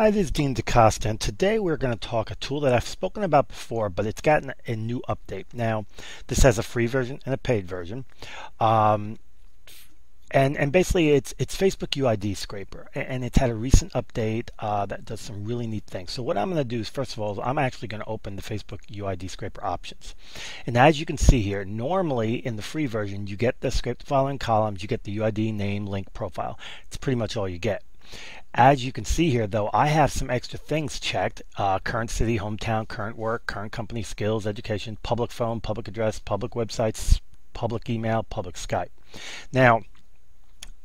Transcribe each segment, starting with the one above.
Hi, this is Dean DaCosta, and today we're going to talk a tool that I've spoken about before, but it's gotten a new update. Now, this has a free version and a paid version. Um, and, and basically it's it's Facebook UID scraper and it's had a recent update uh, that does some really neat things. So what I'm going to do is first of all I'm actually going to open the Facebook UID scraper options. And as you can see here, normally in the free version you get the following columns, you get the UID name, link, profile. It's pretty much all you get. As you can see here, though, I have some extra things checked. Uh, current city, hometown, current work, current company skills, education, public phone, public address, public websites, public email, public Skype. Now,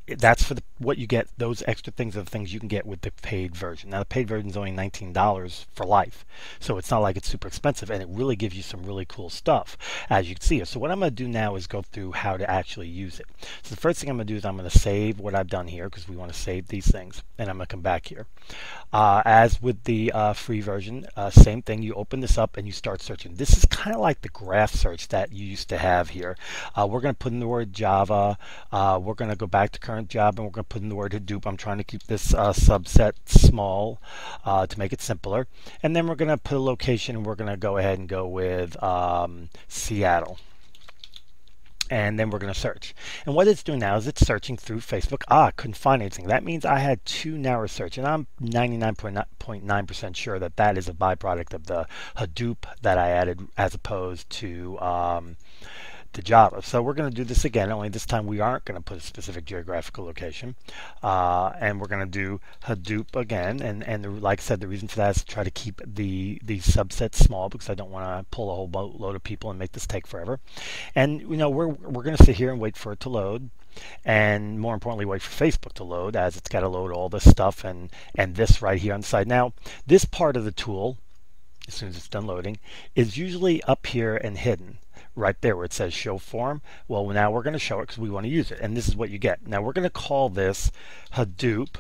that's for the, what you get. Those extra things are the things you can get with the paid version. Now the paid version is only $19 for life, so it's not like it's super expensive, and it really gives you some really cool stuff, as you can see. So what I'm going to do now is go through how to actually use it. So the first thing I'm going to do is I'm going to save what I've done here because we want to save these things, and I'm going to come back here. Uh, as with the uh, free version, uh, same thing. You open this up and you start searching. This is kind of like the graph search that you used to have here. Uh, we're going to put in the word Java. Uh, we're going to go back to current current job and we're going to put in the word Hadoop. I'm trying to keep this uh, subset small uh, to make it simpler. And then we're going to put a location and we're going to go ahead and go with um, Seattle and then we're going to search. And what it's doing now is it's searching through Facebook. Ah, couldn't find anything. That means I had too narrow search, and I'm 99.9% sure that that is a byproduct of the Hadoop that I added as opposed to um, to Java. So we're going to do this again, only this time we aren't going to put a specific geographical location. Uh, and we're going to do Hadoop again. And, and the, like I said, the reason for that is to try to keep the, the subset small because I don't want to pull a whole boatload of people and make this take forever. And, you know, we're, we're going to sit here and wait for it to load and more importantly wait for Facebook to load as it's got to load all this stuff and and this right here on the side now this part of the tool as soon as it's done loading is usually up here and hidden right there where it says show form. Well, now we're going to show it because we want to use it. And this is what you get. Now we're going to call this Hadoop.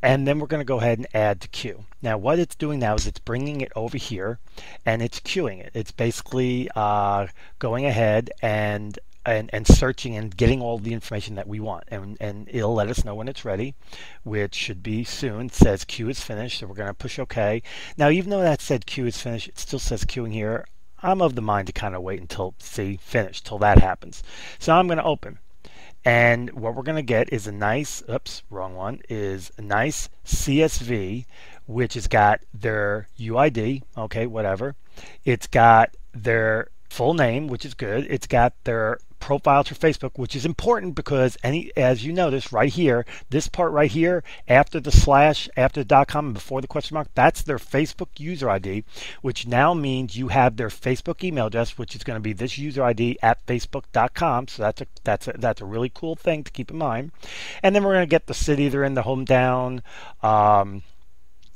And then we're going to go ahead and add to queue. Now what it's doing now is it's bringing it over here and it's queuing it. It's basically uh, going ahead and and, and searching and getting all the information that we want. And, and it'll let us know when it's ready, which should be soon. It says queue is finished, so we're going to push OK. Now, even though that said queue is finished, it still says queuing here. I'm of the mind to kind of wait until see finish till that happens. So I'm going to open. And what we're going to get is a nice, oops, wrong one, is a nice CSV, which has got their UID, okay, whatever. It's got their full name, which is good. It's got their profiles for Facebook, which is important because any, as you notice right here, this part right here, after the slash, after the dot com, and before the question mark, that's their Facebook user ID, which now means you have their Facebook email address, which is going to be this user ID at facebook.com. So that's a that's a, that's a really cool thing to keep in mind. And then we're going to get the city they're in, the hometown. Um,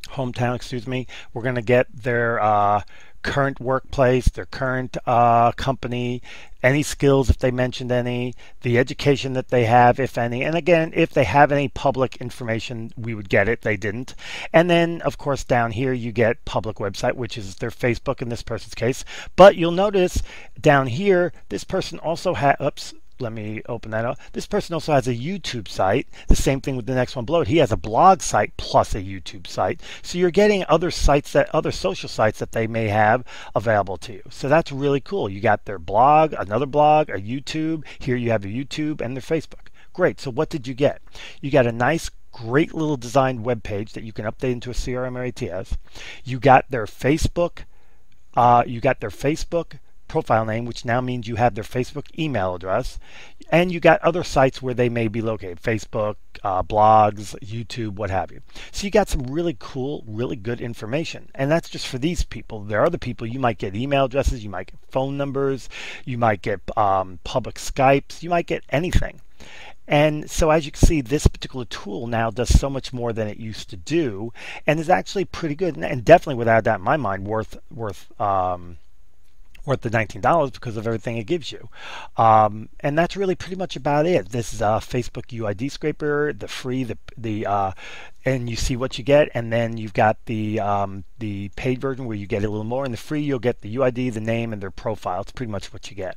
hometown, excuse me. We're going to get their uh, current workplace, their current uh, company, any skills if they mentioned any, the education that they have, if any. And again, if they have any public information, we would get it. They didn't. And then, of course, down here you get public website, which is their Facebook in this person's case. But you'll notice down here, this person also has, oops, let me open that up. This person also has a YouTube site. The same thing with the next one below it. He has a blog site plus a YouTube site. So you're getting other sites that other social sites that they may have available to you. So that's really cool. You got their blog, another blog, a YouTube. Here you have a YouTube and their Facebook. Great. So what did you get? You got a nice great little designed web page that you can update into a CRM or ATS. You got their Facebook, uh, you got their Facebook profile name, which now means you have their Facebook email address, and you got other sites where they may be located Facebook, uh, blogs, YouTube, what have you. So you got some really cool, really good information. And that's just for these people. There are other people, you might get email addresses, you might get phone numbers, you might get um, public Skypes, you might get anything. And so as you can see, this particular tool now does so much more than it used to do, and is actually pretty good, and definitely without that in my mind, worth worth um, worth the $19 because of everything it gives you. Um, and that's really pretty much about it. This is a Facebook UID scraper, the free, the, the uh, and you see what you get, and then you've got the um, the paid version where you get a little more. In the free, you'll get the UID, the name, and their profile. It's pretty much what you get.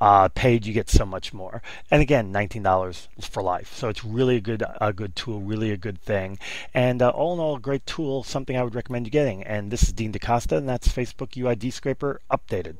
Uh, paid, you get so much more. And again, $19 for life. So it's really a good a good tool, really a good thing. And uh, all in all, a great tool, something I would recommend you getting. And this is Dean DaCosta, and that's Facebook UID Scraper updated.